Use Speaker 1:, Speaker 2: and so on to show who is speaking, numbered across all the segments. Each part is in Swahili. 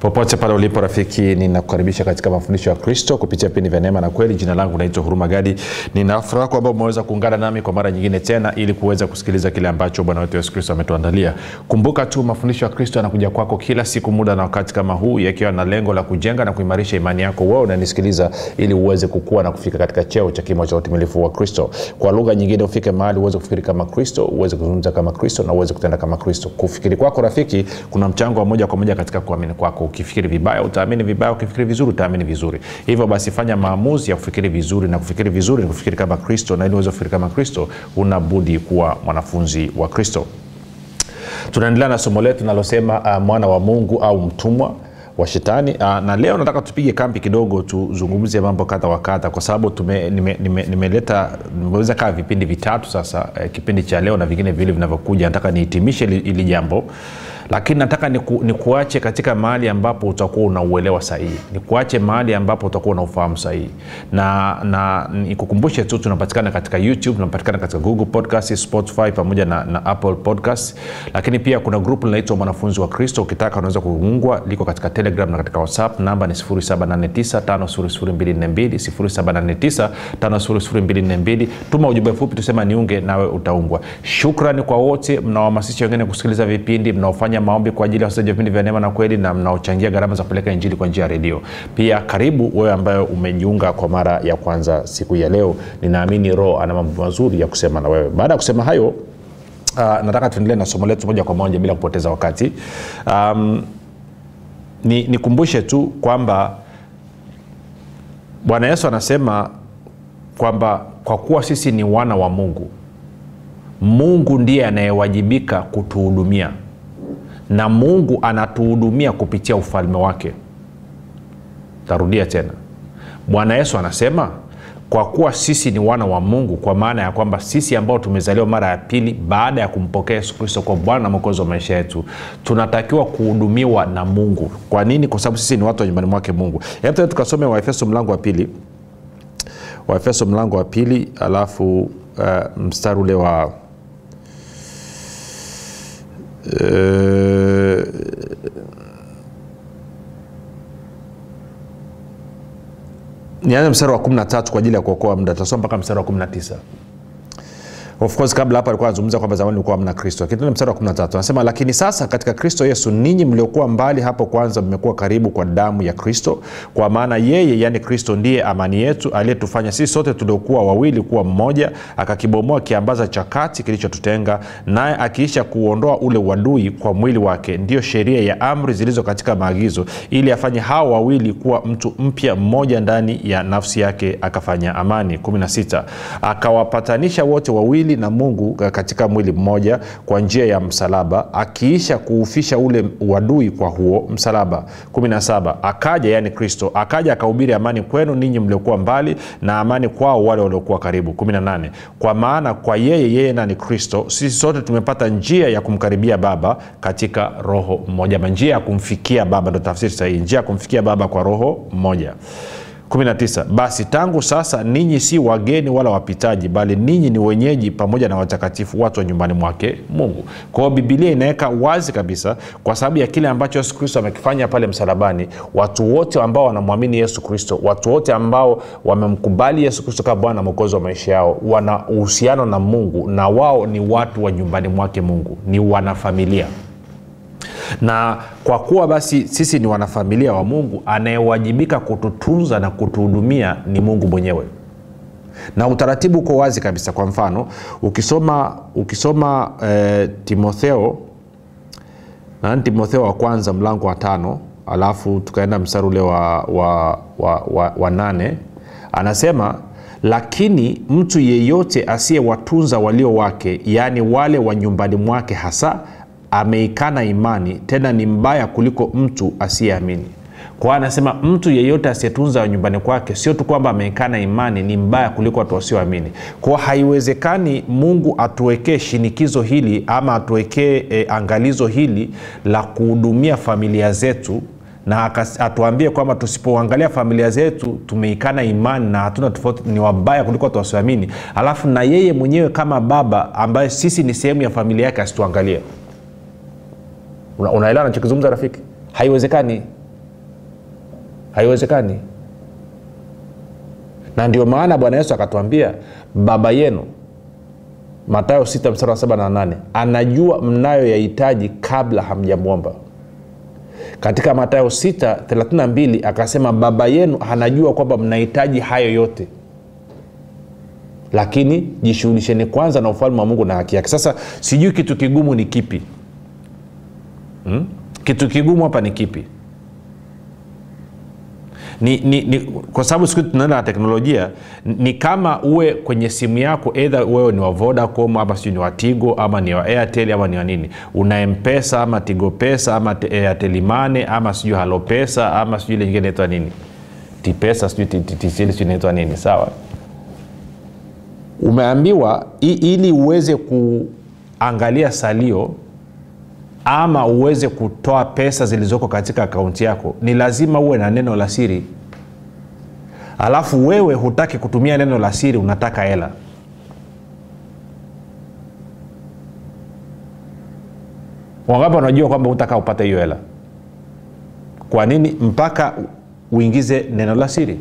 Speaker 1: popote pale ulipo rafiki ninakukaribisha katika mafundisho ya kristo kupitia vipindi vya neema na kweli. Jina langu naitwa huruma gadi. Ninafuraha kwamba umeweza kuungana nami kwa mara nyingine tena ili kuweza kusikiliza kile ambacho bwana wetu yesu kristo ametuandalia. Kumbuka tu mafundisho ya kristo yanakuja kwako kila siku muda na wakati kama huu yakiwa na lengo la kujenga na kuimarisha imani yako wewe unanisikiliza ili uweze kukua na kufika katika cheo cha kimo cha utimilifu wa kristo. Kwa lugha nyingine ufike mahali uweze kufikiri kama kristo uweze kuzungumza kama kristo na uweze kutenda kama kristo. Kufikiri kwako rafiki kuna mchango wa moja kwa moja katika kuamini kwako ukifikiri vibaya utaamini vibaya ukifikiri vizuri utaamini vizuri. Hivyo basi fanya maamuzi ya kufikiri vizuri na kufikiri vizuri ni kufikiri kama kristo na ili uweze kufikiri kama kristo una budi kuwa mwanafunzi wa kristo. Tunaendelea na somo letu nalosema uh, mwana wa mungu au mtumwa wa shetani. Uh, na leo nataka tupige kambi kidogo tuzungumzie mambo kadha wa kadha kwa sababu nimeleta nime, nime nimeweza kaa vipindi vitatu sasa eh, kipindi cha leo na vingine vile vinavyokuja. Nataka nihitimishe ili jambo lakini nataka niku, nikuache katika mahali ambapo utakuwa unauelewa sahihi. Nikuache mahali ambapo utakuwa una ufahamu sahihi. Na, na nikukumbushe tu tunapatikana katika youtube tunapatikana katika google podcast spotify pamoja na, na apple podcast lakini pia kuna grupu linaitwa mwanafunzi wa kristo. Ukitaka unaweza kuungwa liko katika telegram na katika whatsapp. Namba ni 789 5242 tuma ujumbe fupi tusema niunge nawe utaungwa. Shukrani kwa wote mnaohamasisha wengine kusikiliza vipindi mnaofanya maombi kwa ajili ya wasaji wa vipindi vya neema na kweli na mnaochangia gharama za kupeleka injili kwa njia ya redio. Pia karibu wewe ambayo umejiunga kwa mara ya kwanza siku ya leo ninaamini roho ana mambo mazuri ya kusema na wewe. Baada ya kusema hayo uh, nataka tuendelee na somo letu moja kwa moja bila kupoteza wakati. Um, nikumbushe ni tu kwamba bwana yesu anasema kwamba kwa kuwa sisi ni wana wa mungu mungu ndiye anayewajibika kutuhudumia na mungu anatuhudumia kupitia ufalme wake. Tarudia tena. Bwana yesu anasema kwa kuwa sisi ni wana wa mungu kwa maana ya kwamba sisi ambao tumezaliwa mara ya pili baada ya kumpokea yesu kristo kwa bwana na mwokozi wa maisha yetu tunatakiwa kuhudumiwa na mungu. Kwa nini? Kwa sababu sisi ni watu wa nyumbani mwake mungu. Hebu tukasome waefeso mlango wa pili. Waefeso mlango wa pili alafu uh, mstari ule wa uh, nianze mstari wa 13 kwa ajili ya kuokoa muda. Tutasoma mpaka mstari wa 19 of course kabla hapa alikuwa anazungumza kwamba zamani ulikuwa mna kristo lakini mstari wa 13 anasema lakini sasa katika kristo yesu ninyi mliokuwa mbali hapo kwanza mmekuwa karibu kwa damu ya kristo. Kwa maana yeye yani kristo ndiye amani yetu aliyetufanya sisi sote tuliokuwa wawili kuwa mmoja akakibomoa kiambaza cha kati kilichotutenga naye akiisha kuondoa ule uadui kwa mwili wake. Ndiyo sheria ya amri zilizo katika maagizo ili afanye hao wawili kuwa mtu mpya mmoja ndani ya nafsi yake akafanya amani. 16 akawapatanisha wote wawili na mungu katika mwili mmoja kwa njia ya msalaba akiisha kuufisha ule uadui kwa huo msalaba. 17 akaja yani kristo akaja akahubiri amani kwenu ninyi mliokuwa mbali na amani kwao wale waliokuwa karibu. 18 kwa maana kwa yeye yeye nani kristo sisi sote tumepata njia ya kumkaribia baba katika roho mmoja. Njia ya kumfikia baba ndo tafsiri sahihi njia ya kumfikia baba kwa roho mmoja 19 basi tangu sasa ninyi si wageni wala wapitaji bali ninyi ni wenyeji pamoja na watakatifu watu wa nyumbani mwake mungu. Kwa hiyo bibilia inaweka wazi kabisa kwa sababu ya kile ambacho yesu kristo amekifanya pale msalabani. Watu wote ambao wanamwamini yesu kristo watu wote ambao wamemkubali yesu kristo kama bwana mwokozi wa maisha yao wana uhusiano na mungu na wao ni watu wa nyumbani mwake mungu ni wanafamilia na kwa kuwa basi sisi ni wanafamilia wa mungu anayewajibika kututunza na kutuhudumia ni mungu mwenyewe. Na utaratibu uko wazi kabisa. Kwa mfano ukisoma ukisoma e, timotheo nani timotheo wa kwanza mlango wa tano alafu tukaenda mstari ule wa, wa, wa, wa, wa nane anasema lakini mtu yeyote asiyewatunza walio wake yaani wale wa nyumbani mwake hasa ameikana imani tena ni mbaya kuliko mtu asiyeamini. Kwa anasema mtu yeyote asiyetunza nyumbani kwake sio tu kwamba ameikana imani ni mbaya kuliko watu wasioamini. Kwao haiwezekani mungu atuwekee shinikizo hili ama atuwekee e, angalizo hili la kuhudumia familia zetu na atuambie kwamba tusipoangalia familia zetu tumeikana imani na hatuna tofauti ni wabaya kuliko watu wasioamini. Alafu na yeye mwenyewe kama baba ambaye sisi ni sehemu ya familia yake asituangalie Una, unaelewa nachokizungumza rafiki? Haiwezekani. Haiwezekani. Na ndio maana bwana yesu akatuambia baba yenu matayo 6 mstari wa 7 na 8 anajua mnayoyahitaji kabla hamjamwomba. Katika matayo 6 32 akasema baba yenu anajua kwamba mnahitaji hayo yote. Lakini jishughulisheni kwanza na ufalme wa mungu na haki yake. Sasa sijui kitu kigumu ni kipi hmm? kitu kigumu hapa ni kipi? Ni, ni, ni, kwa sababu siku tunaenda na teknolojia ni kama uwe kwenye simu yako either wewe ni wa vodacom ama sijui ni wa tigo ama ni wa airtel ama ni wa nini. Una mpesa ama tigo pesa ama Airtel airtelimane ama sijui halopesa ama sijui ile nyingine inaitwa nini? Tipesa sijui TCL sijui inaitwa nini sawa? Umeambiwa ili uweze kuangalia salio ama uweze kutoa pesa zilizoko katika akaunti yako ni lazima uwe na neno la siri. Alafu wewe hutaki kutumia neno la siri unataka hela. Wangapi wanajua kwamba utaka upate hiyo hela? Kwa nini? Mpaka uingize neno la siri.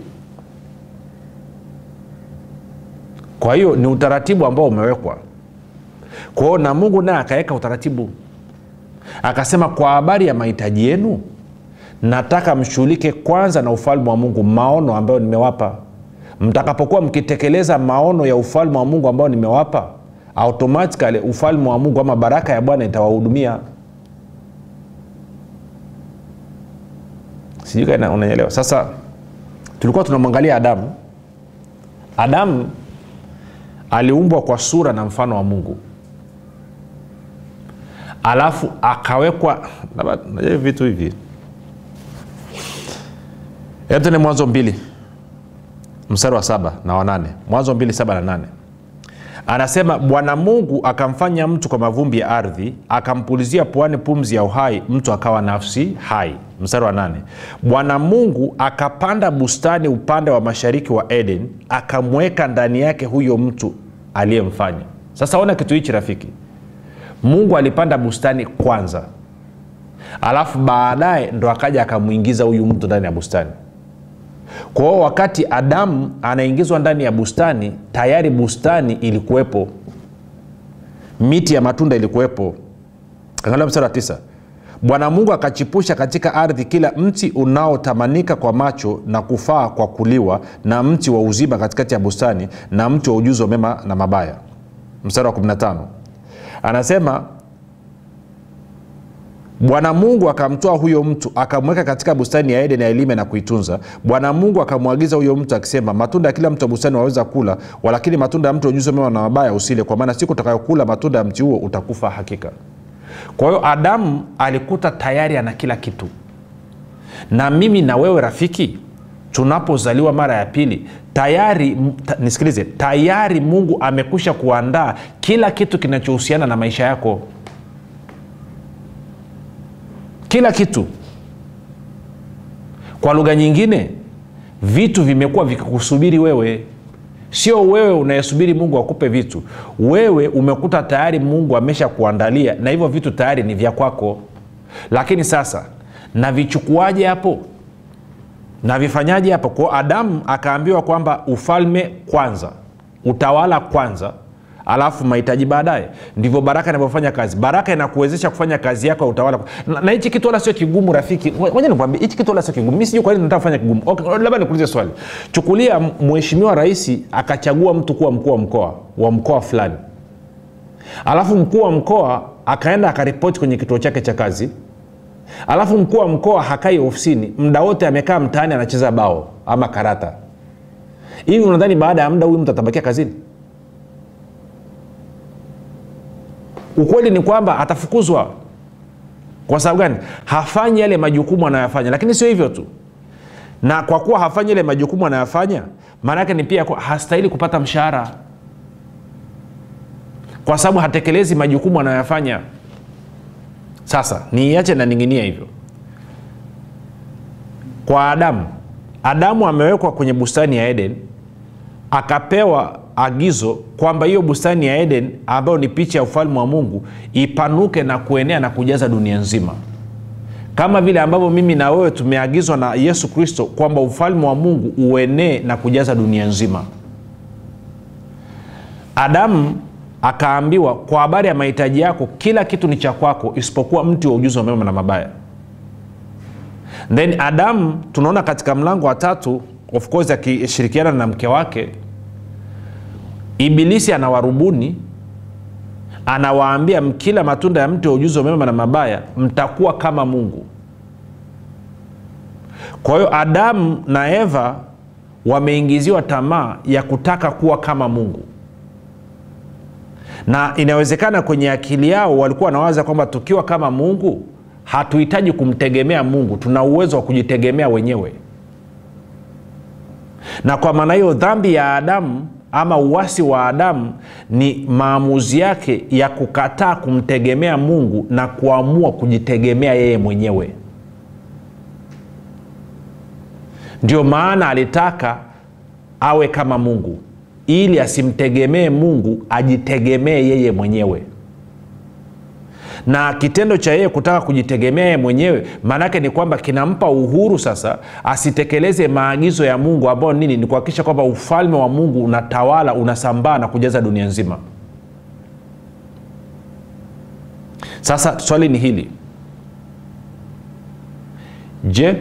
Speaker 1: Kwa hiyo ni utaratibu ambao umewekwa. Kwao na mungu naye akaweka utaratibu akasema kwa habari ya mahitaji yenu nataka mshughulike kwanza na ufalme wa mungu maono ambayo nimewapa. Mtakapokuwa mkitekeleza maono ya ufalme wa mungu ambayo nimewapa automatikali ufalme wa mungu ama baraka ya bwana itawahudumia. Sijui unanyelewa sasa tulikuwa tunamwangalia adamu. Adamu aliumbwa kwa sura na mfano wa mungu alafu akawekwa vitu hivi. Hebu ni mwanzo mbili mstari wa saba na wanane mwanzo mbili saba na nane. Anasema bwana mungu akamfanya mtu kwa mavumbi ya ardhi akampulizia puani pumzi ya uhai mtu akawa nafsi hai. Mstari wa nane. Bwana mungu akapanda bustani upande wa mashariki wa eden akamweka ndani yake huyo mtu aliyemfanya. Sasa ona kitu hichi rafiki mungu alipanda bustani kwanza. Alafu baadaye ndo akaja akamwingiza huyu mtu ndani ya bustani. Kwa wakati adamu anaingizwa ndani ya bustani tayari bustani ilikuwepo. Miti ya matunda ilikuwepo. Angalia mstari wa tisa. Bwana mungu akachipusha katika ardhi kila mti unaotamanika kwa macho na kufaa kwa kuliwa na mti wa uzima katikati ya bustani na mti wa ujuzi wa mema na mabaya. Mstari wa 15 anasema bwana mungu akamtoa huyo mtu akamweka katika bustani ya eden ailime na kuitunza. Bwana mungu akamwagiza huyo mtu akisema matunda ya kila mtu wa bustani waweza kula walakini matunda ya mtu ujuzi mema na mabaya usile kwa maana siku utakayokula matunda ya mti huo utakufa hakika. Kwa hiyo adamu alikuta tayari ana kila kitu. Na mimi na wewe rafiki tunapozaliwa mara ya pili tayari ta, nisikilize tayari mungu amekwisha kuandaa kila kitu kinachohusiana na maisha yako. Kila kitu. Kwa lugha nyingine vitu vimekuwa vikikusubiri wewe. Sio wewe unayesubiri mungu akupe vitu. Wewe umekuta tayari mungu amesha kuandalia na hivyo vitu tayari ni vya kwako. Lakini sasa navichukuaje hapo navifanyaje hapo? Kwao adamu akaambiwa kwamba ufalme kwanza utawala kwanza alafu mahitaji baadaye. Ndivyo baraka inavyofanya kazi. Baraka inakuwezesha kufanya kazi yako ya utawala. Na, na hichi kitu wala sio kigumu rafiki. Moja nikwambia hichi kitu wala sio kigumu. Mi sijui kwa nini nataka kufanya kigumu. Okay, labda nikuulize swali. Chukulia mheshimiwa rais akachagua mtu kuwa mkuu wa mkoa wa mkoa fulani. Alafu mkuu wa mkoa akaenda akaripoti kwenye kituo chake cha kazi alafu mkuu wa mkoa hakai ofisini. Mda wote amekaa mtaani anacheza bao ama karata. Hivi unadhani baada ya muda huyu mtu atabakia kazini? Ukweli ni kwamba atafukuzwa. Kwa sababu gani? Hafanyi yale majukumu anayoyafanya. Lakini sio hivyo tu. Na kwa kuwa hafanyi yale majukumu anayoyafanya maana yake ni pia hastahili kupata mshahara. Kwa sababu hatekelezi majukumu anayoyafanya sasa niiache na ninginia hivyo. Kwa adamu adamu amewekwa kwenye bustani ya eden akapewa agizo kwamba hiyo bustani ya eden ambayo ni picha ya ufalme wa mungu ipanuke na kuenea na kujaza dunia nzima. Kama vile ambavyo mimi na wewe tumeagizwa na yesu kristo kwamba ufalme wa mungu uenee na kujaza dunia nzima. Adamu akaambiwa kwa habari ya mahitaji yako kila kitu ni cha kwako isipokuwa mti wa ujuzi wa mema na mabaya. Then adamu tunaona katika mlango wa tatu of course akishirikiana na mke wake ibilisi anawarubuni anawaambia mkila matunda ya mti wa ujuzi wa mema na mabaya mtakuwa kama mungu. Kwa hiyo adamu na eva wameingiziwa tamaa ya kutaka kuwa kama mungu na inawezekana kwenye akili yao walikuwa wanawaza kwamba tukiwa kama mungu hatuhitaji kumtegemea mungu. Tuna uwezo wa kujitegemea wenyewe. Na kwa maana hiyo dhambi ya adamu ama uwasi wa adamu ni maamuzi yake ya kukataa kumtegemea mungu na kuamua kujitegemea yeye mwenyewe. Ndio maana alitaka awe kama mungu ili asimtegemee mungu ajitegemee yeye mwenyewe. Na kitendo cha yeye kutaka kujitegemea yeye mwenyewe maanake ni kwamba kinampa uhuru sasa asitekeleze maagizo ya mungu ambayo nini? Ni kuhakikisha kwamba ufalme wa mungu unatawala unasambaa na kujaza dunia nzima. Sasa swali ni hili. Je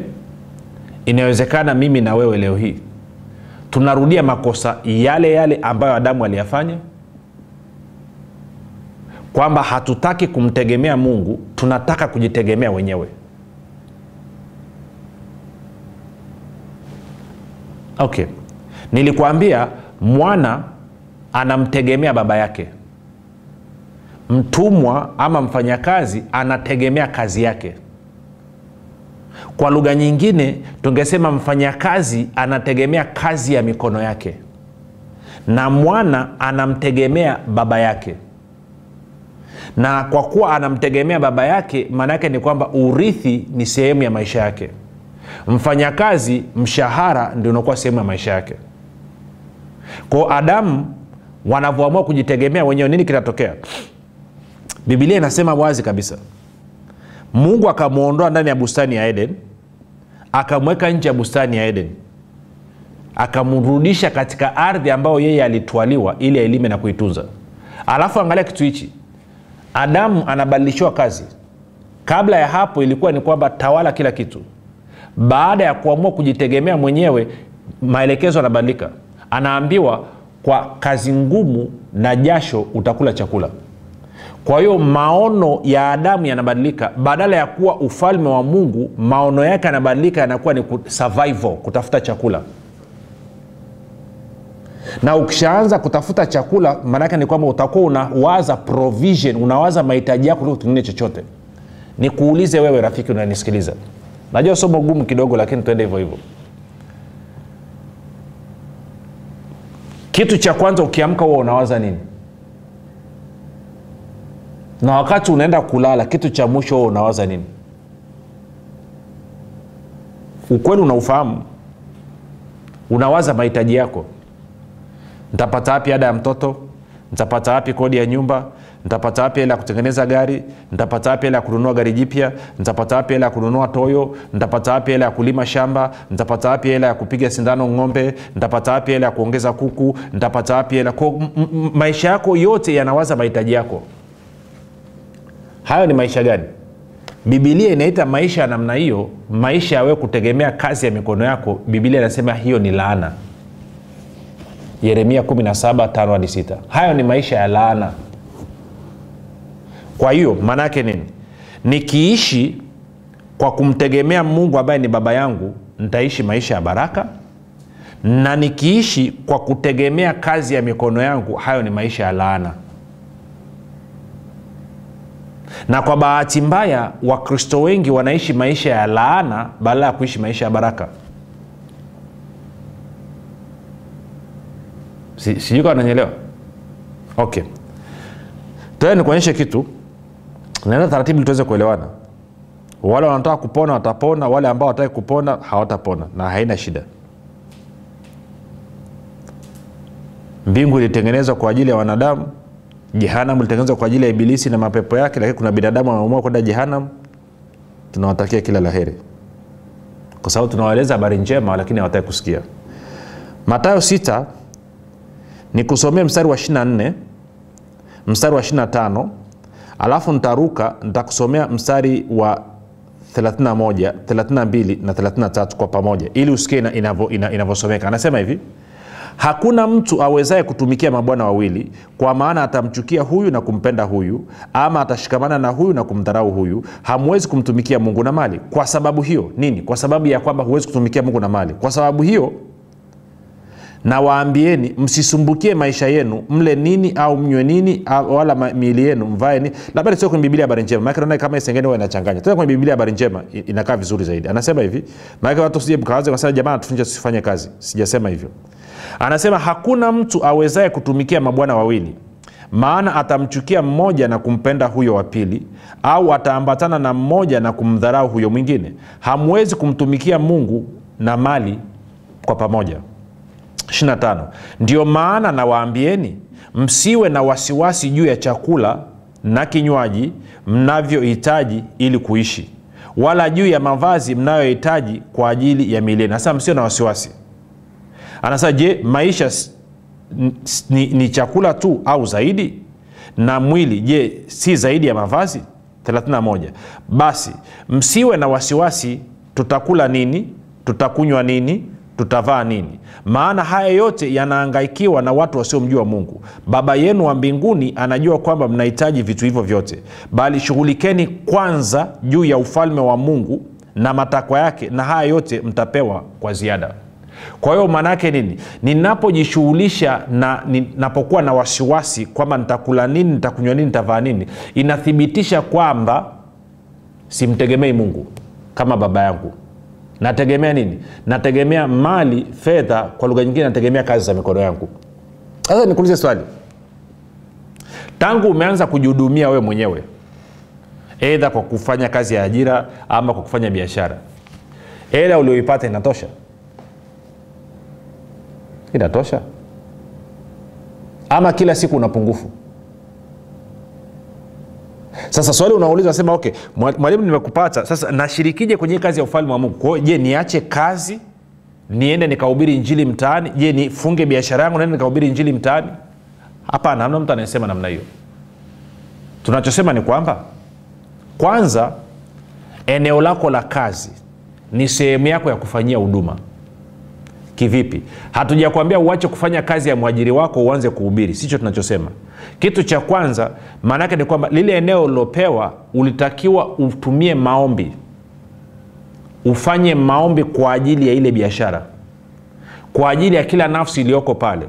Speaker 1: inawezekana mimi na wewe leo hii tunarudia makosa yale yale ambayo adamu aliyafanya. Kwamba hatutaki kumtegemea mungu tunataka kujitegemea wenyewe. Okay. Nilikuambia mwana anamtegemea baba yake. Mtumwa ama mfanyakazi anategemea kazi yake kwa lugha nyingine tungesema mfanyakazi anategemea kazi ya mikono yake na mwana anamtegemea baba yake. Na kwa kuwa anamtegemea baba yake maana yake ni kwamba urithi ni sehemu ya maisha yake. Mfanyakazi mshahara ndio unakuwa sehemu ya maisha yake. Kwao adamu wanavyoamua kujitegemea wenyewe nini kinatokea? Bibilia inasema wazi kabisa. Mungu akamwondoa ndani ya bustani ya eden akamweka nje ya bustani ya eden. Akamrudisha katika ardhi ambayo yeye alitwaliwa ili ailime na kuitunza alafu angalia kitu hichi. Adamu anabadilishiwa kazi. Kabla ya hapo ilikuwa ni kwamba tawala kila kitu. Baada ya kuamua kujitegemea mwenyewe maelekezo yanabadilika. Anaambiwa kwa kazi ngumu na jasho utakula chakula kwa hiyo maono ya adamu yanabadilika. Badala ya kuwa ufalme wa mungu maono yake yanabadilika yanakuwa ni survival kutafuta chakula. Na ukishaanza kutafuta chakula maanake ni kwamba utakuwa unawaza provision unawaza mahitaji yako kuliko kingine chochote. Nikuulize wewe rafiki unanisikiliza. Najua somo gumu kidogo lakini tuende hivyo hivyo. Kitu cha kwanza ukiamka huwa unawaza nini na wakati unaenda kulala kitu cha mwisho unawaza nini? Ukweli unaufahamu? Unawaza mahitaji yako? Ntapata wapi ada ya mtoto? Ntapata wapi kodi ya nyumba? Ntapata wapi hela ya kutengeneza gari? Ntapata wapi hela ya kununua gari jipya? Ntapata wapi hela ya kununua toyo? Ntapata wapi hela ya kulima shamba? Ntapata wapi hela ya kupiga sindano ng'ombe? Ntapata wapi hela ya kuongeza kuku? Ntapata wapi hela? Maisha yako yote yanawaza mahitaji yako hayo ni maisha gani? Bibilia inaita maisha ya namna hiyo maisha yawe kutegemea kazi ya mikono yako. Bibilia inasema hiyo ni laana. Yeremia 17 hadi 6 hayo ni maisha ya laana. Kwa hiyo maana yake nini? Nikiishi kwa kumtegemea mungu ambaye ni baba yangu nitaishi maisha ya baraka. Na nikiishi kwa kutegemea kazi ya mikono yangu hayo ni maisha ya laana na kwa bahati mbaya wakristo wengi wanaishi maisha ya laana badala ya kuishi maisha ya baraka. Si- sijui kawa nanyelewa okay. Tena nikuonyeshe kitu. Naenda taratibu tuweze kuelewana. Wale wanataka kupona watapona. Wale ambao wataki kupona hawatapona. Na haina shida. Mbingu ilitengenezwa kwa ajili ya wanadamu jehanamu ilitengenezwa kwa ajili ya ibilisi na mapepo yake lakini kuna binadamu wameamua kwenda jehanamu. Tunawatakia kila la heri kwa sababu tunawaeleza habari njema lakini hawataki kusikia. Matayo 6 ni kusomea mstari wa 24 mstari wa 25 alafu nitaruka nitakusomea mstari wa 31 32 na 33 kwa pamoja ili usikie inavyosomeka ina, ina anasema hivi hakuna mtu awezaye kutumikia mabwana wawili kwa maana atamchukia huyu na kumpenda huyu ama atashikamana na huyu na kumdharau huyu. Hamwezi kumtumikia mungu na mali. Kwa sababu hiyo nini? Kwa sababu ya kwamba huwezi kutumikia mungu na mali. Kwa sababu hiyo na waambieni msisumbukie maisha yenu mle nini au mnywe nini wala miili yenu mvae nini labda sio kwenye biblia habari njema. Maake naona kama isengeni inachanganya. Tena kwenye biblia habari njema inakaa vizuri zaidi. Anasema hivi maake watu sije mkawaze kasema jamaa tufunje tusifanye kazi. Sijasema hivyo. Anasema hakuna mtu awezaye kutumikia mabwana wawili. Maana atamchukia mmoja na kumpenda huyo wa pili au ataambatana na mmoja na kumdharau huyo mwingine. Hamwezi kumtumikia mungu na mali kwa pamoja 25 ndio maana nawaambieni msiwe na wasiwasi juu ya chakula na kinywaji mnavyohitaji ili kuishi wala juu ya mavazi mnayohitaji kwa ajili ya mileni hasa msio na wasiwasi. Anasema je maisha ni, ni chakula tu au zaidi? Na mwili je si zaidi ya mavazi? 31 basi msiwe na wasiwasi tutakula nini? Tutakunywa nini tutavaa nini? Maana haya yote yanaangaikiwa na watu wasiomjua mungu. Baba yenu wa mbinguni anajua kwamba mnahitaji vitu hivyo vyote. Bali shughulikeni kwanza juu ya ufalme wa mungu na matakwa yake na haya yote mtapewa kwa ziada. Kwa hiyo maanaake nini? Ninapojishughulisha na ninapokuwa na wasiwasi kwamba nitakula nini nitakunywa nini nitavaa nini inathibitisha kwamba simtegemei mungu kama baba yangu nategemea nini? Nategemea mali fedha kwa lugha nyingine nategemea kazi za mikono yangu. Sasa nikuulize swali. Tangu umeanza kujihudumia wewe mwenyewe edha kwa kufanya kazi ya ajira ama kwa kufanya biashara hela ulioipata inatosha? Inatosha. Ama kila siku una pungufu sasa swali unauliza sema okay mwalimu nimekupata. Sasa nashirikije kwenye kazi ya ufalme wa mungu? Je niache kazi niende nikahubiri njili mtaani? Je nifunge biashara yangu naende nikahubiri injili mtaani? Hapana hamna mtu anayesema namna hiyo. Tunachosema ni kwamba kwanza eneo lako la kazi ni sehemu yako ya kufanyia huduma. Kivipi? Hatujakwambia uache kufanya kazi ya mwajiri wako uanze kuhubiri. Sicho tunachosema kitu cha kwanza maanaake ni kwamba lile eneo ulilopewa ulitakiwa utumie maombi. Ufanye maombi kwa ajili ya ile biashara. Kwa ajili ya kila nafsi iliyoko pale.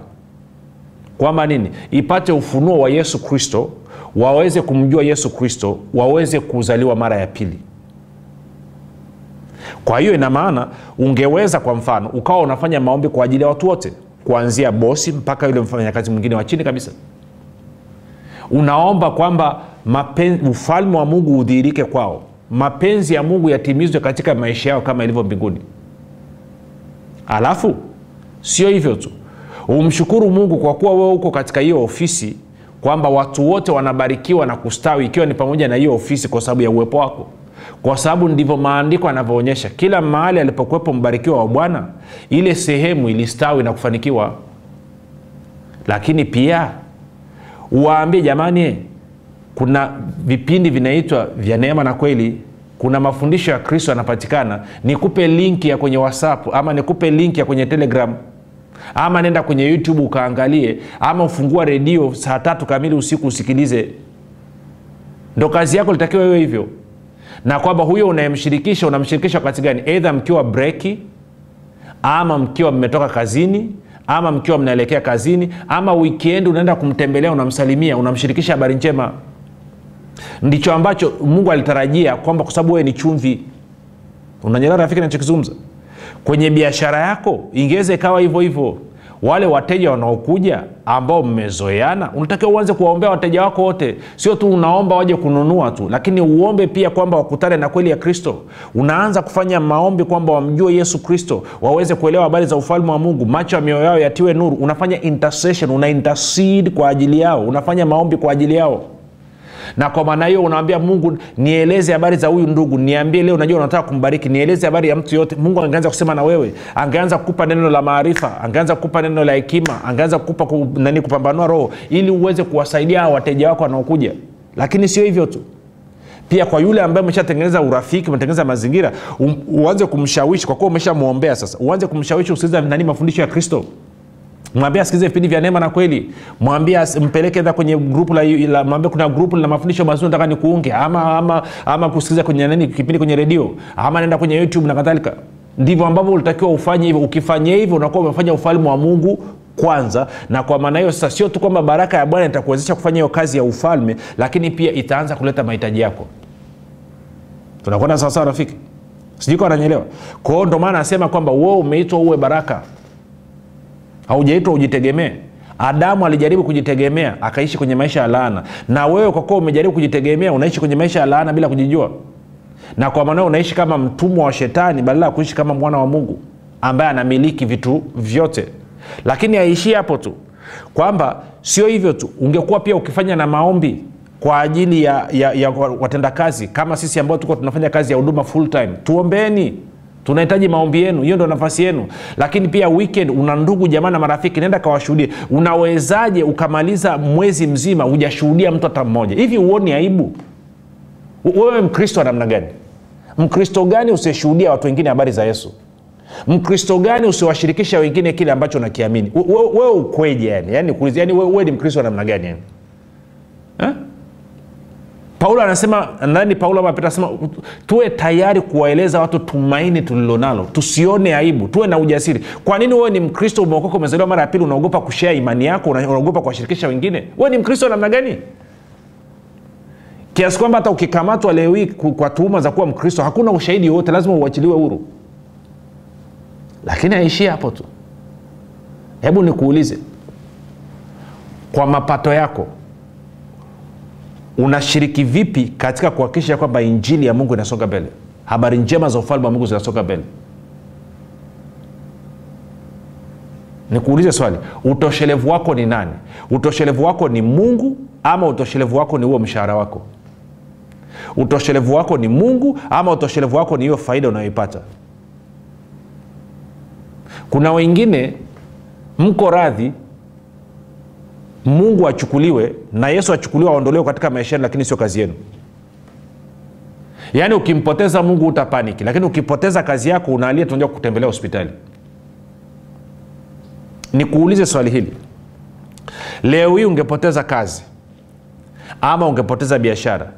Speaker 1: Kwamba nini? Ipate ufunuo wa yesu kristo waweze kumjua yesu kristo waweze kuzaliwa mara ya pili. Kwa hiyo ina maana ungeweza kwa mfano ukawa unafanya maombi kwa ajili ya watu wote. Kuanzia bosi mpaka yule mfanyakazi mwingine wa chini kabisa unaomba kwamba ufalme wa mungu udhihirike kwao. Mapenzi ya mungu yatimizwe katika maisha yao kama ilivyo mbinguni. Alafu sio hivyo tu. Umshukuru mungu kwa kuwa wewe uko katika hiyo ofisi kwamba watu wote wanabarikiwa na kustawi ikiwa ni pamoja na hiyo ofisi kwa sababu ya uwepo wako. Kwa sababu ndivyo maandiko yanavyoonyesha kila mahali alipokuwepo mbarikiwa wa bwana ile sehemu ilistawi na kufanikiwa. Lakini pia uwaambie jamani kuna vipindi vinaitwa vya neema na kweli. Kuna mafundisho ya kristo yanapatikana. Nikupe linki ya kwenye whatsapp ama nikupe linki ya kwenye telegram ama nenda kwenye youtube ukaangalie ama ufungua redio saa tatu kamili usiku usikilize. Ndo kazi yako litakiwa iwe hivyo. Na kwamba huyo unayemshirikisha unamshirikisha wakati gani? Eidha mkiwa breki ama mkiwa mmetoka kazini ama mkiwa mnaelekea kazini ama wikendi unaenda kumtembelea unamsalimia unamshirikisha habari njema. Ndicho ambacho mungu alitarajia kwamba kwa sababu wewe ni chumvi. Unanyelea rafiki nachokizungumza kwenye biashara yako ingeweza ikawa hivyo hivyo wale wateja wanaokuja ambao mmezoeana unatakiwa uanze kuwaombea wateja wako wote. Sio tu unaomba waje kununua tu lakini uombe pia kwamba wakutane na kweli ya kristo. Unaanza kufanya maombi kwamba wamjue yesu kristo waweze kuelewa habari za ufalme wa mungu. Macho ya mioyo yao yatiwe nuru. Unafanya intercession una kwa ajili yao. Unafanya maombi kwa ajili yao na kwa maana hiyo unaambia mungu nieleze habari za huyu ndugu niambie leo unajua unataka kumbariki nieleze habari ya mtu yote. Mungu angeanza kusema na wewe angeanza kukupa neno la maarifa angeanza kukupa neno la hekima angeanza kukupa ku, nani kupambanua roho ili uweze kuwasaidia wateja wako wanaokuja. Lakini sio hivyo tu. Pia kwa yule ambaye umeshatengeneza urafiki umetengeneza mazingira um, uanze kumshawishi kwa kuwa umeshamwombea sasa uanze kumshawishi usikiliza nani mafundisho ya kristo mwambie asikilize vipindi vya neema na kweli. Mwambie mpeleke dha kwenye grupu la, la mwambie kuna grupu lina mafundisho mazuri nataka nikuunge. Ama ama ama kusikiliza kwenye nini kipindi kwenye redio ama naenda kwenye youtube na kadhalika. Ndivyo ambavyo ulitakiwa ufanye hivyo. Ukifanya hivyo unakuwa umefanya ufalme wa mungu kwanza. Na kwa maana hiyo sasa sio tu kwamba baraka ya bwana itakuwezesha kufanya hiyo kazi ya ufalme lakini pia itaanza kuleta mahitaji yako. Tunakwenda sawasawa rafiki? Sijui kwa ananyelewa kwao ndo maana anasema kwamba wewe umeitwa uwe baraka haujaitwa ujitegemee adamu alijaribu kujitegemea akaishi kwenye maisha ya laana. Na wewe kwa kuwa umejaribu kujitegemea unaishi kwenye maisha ya laana bila kujijua. Na kwa maanao unaishi kama mtumwa wa shetani badala ya kuishi kama mwana wa mungu ambaye anamiliki vitu vyote. Lakini haishii hapo tu. Kwamba sio hivyo tu. Ungekuwa pia ukifanya na maombi kwa ajili ya, ya, ya watendakazi kama sisi ambao tuko tunafanya kazi ya huduma full time. Tuombeeni tunahitaji maombi yenu hiyo ndo nafasi yenu. Lakini pia weekend una ndugu jamaa na marafiki naenda kawashuhudie. Unawezaje ukamaliza mwezi mzima hujashuhudia mtu hata mmoja? Hivi huoni aibu? Wewe mkristo wa namna gani? Mkristo gani usiyeshuhudia watu wengine habari za yesu? Mkristo gani usiwashirikisha wengine kile ambacho unakiamini? Wewe ukweje yani? Yani, yani wewe ni mkristo wa namna gani yani? Eh? Paulo anasema nani paulo ama petro anasema tuwe tayari kuwaeleza watu tumaini tulilonalo tusione aibu tuwe na ujasiri. Kwa nini wewe ni mkristo umeokoka umezaliwa mara ya pili unaogopa kushea imani yako unaogopa kuwashirikisha wengine? Wewe ni mkristo namna gani? Kiasi kwamba hata ukikamatwa leo hii kwa tuhuma za kuwa mkristo hakuna ushahidi wowote lazima uachiliwe huru. Lakini aishie hapo tu. Hebu nikuulize kwa mapato yako unashiriki vipi katika kuhakikisha kwamba injili ya mungu inasonga mbele? Habari njema za ufalme wa mungu zinasonga mbele? Nikuulize swali utoshelevu wako ni nani? Utoshelevu wako ni mungu ama utoshelevu wako ni huo mshahara wako? Utoshelevu wako ni mungu ama utoshelevu wako ni hiyo faida unayoipata? Kuna wengine mko radhi mungu achukuliwe na yesu achukuliwe aondolewe katika maisha yenu lakini sio kazi yenu. Yaani ukimpoteza mungu utapaniki lakini ukipoteza kazi yako unaalia tunaja kutembelea hospitali. Nikuulize swali hili. Leo hii ungepoteza kazi ama ungepoteza biashara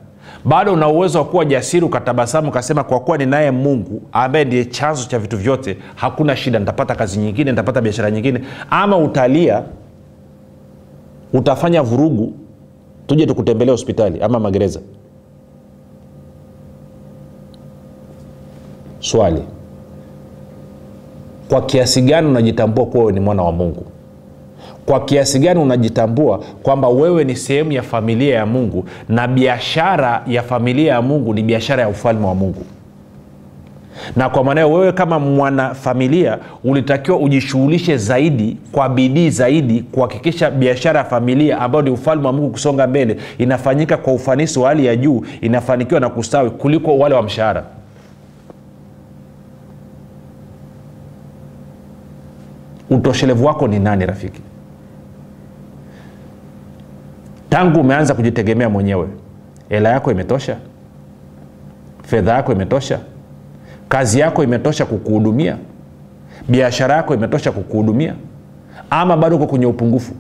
Speaker 1: bado una uwezo wa kuwa jasiri ukatabasamu ukasema kwa kuwa ninaye mungu ambaye ndiye chanzo cha vitu vyote hakuna shida nitapata kazi nyingine nitapata biashara nyingine ama utalia utafanya vurugu tuje tukutembelea hospitali ama magereza? Swali. Kwa kiasi gani unajitambua kuwa wewe ni mwana wa mungu? Kwa kiasi gani unajitambua kwamba wewe ni sehemu ya familia ya mungu na biashara ya familia ya mungu ni biashara ya ufalme wa mungu na kwa maanao wewe kama mwanafamilia ulitakiwa ujishughulishe zaidi kwa bidii zaidi kuhakikisha biashara ya familia ambayo ni ufalme wa mungu kusonga mbele inafanyika kwa ufanisi wa hali ya juu inafanikiwa na kustawi kuliko wale wa mshahara. Utoshelevu wako ni nani rafiki? Tangu umeanza kujitegemea mwenyewe hela yako imetosha? Fedha yako imetosha kazi yako imetosha kukuhudumia. Biashara yako imetosha kukuhudumia. Ama bado uko kwenye upungufu.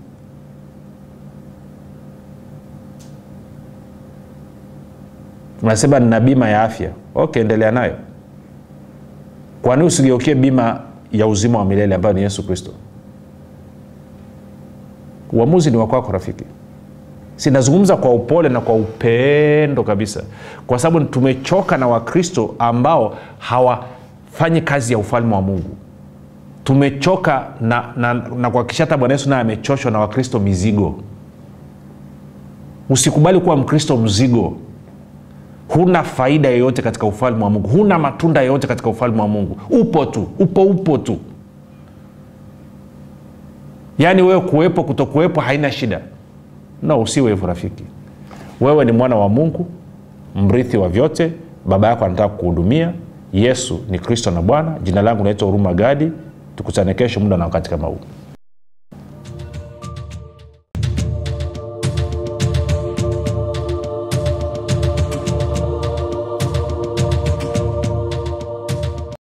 Speaker 1: Unasema nina bima ya afya. Ok endelea nayo. Kwani usigeukie bima ya uzima wa milele ambayo ni yesu kristo? Uamuzi ni wakwako rafiki sinazungumza kwa upole na kwa upendo kabisa. Kwa sababu tumechoka na wakristo ambao hawafanyi kazi ya ufalme wa mungu. Tumechoka na, na, na kuhakikisha hata bwana yesu naye amechoshwa na wakristo mizigo. Usikubali kuwa mkristo mzigo. Huna faida yoyote katika ufalme wa mungu. Huna matunda yoyote katika ufalme wa mungu. Upo tu upo upo tu. Yaani wewe kuwepo kutokuwepo haina shida no usiwe hivyo rafiki. Wewe ni mwana wa mungu mrithi wa vyote baba yako anataka kukuhudumia. Yesu ni kristo na bwana. Jina langu naitwa huruma gadi. Tukutane kesho muda na wakati kama huu